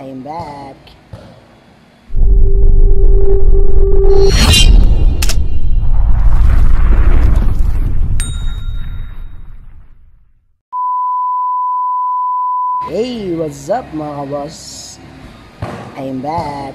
I am back. Hey, what's up my boss? I'm back.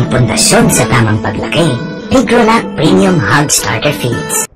ang pundasyon sa tamang paglaki. Pigrolac Premium Hog Starter Feeds.